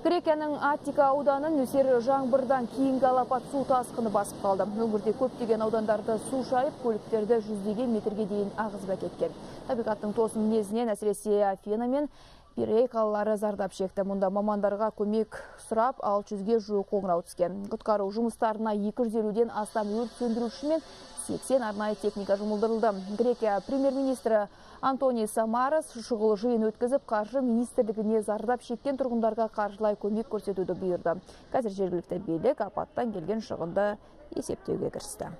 Грекияның Аттика ауданын нөсер жаңбырдан кейінгі алапат су тасқыны басып қалды. Өңірде көптеген аудандарды су шайып, көліктерді жүздеген метрге дейін ағызып әкеткен. Табиғаттың тосын мінезінен әсіресе Афина мен Пирей қалалары зардап шекті. Мұнда мамандарға көмек сұрап 600-ге жуық қоңырау түскен. Құтқару жұмыстарына 250-ден астам өрт сөндіруші мен 80 арнайы техника жұмылдырылды. Грекия премьер-министрі Антони Самарас шұғыл жиын өткізіп, қаржы министрлігіне зардап шеккен тұрғындарға қаржылай көмек көрсетуді бұйырды. Қазір жергілікті билік апаттан келген шығынды есептеуге кірісті.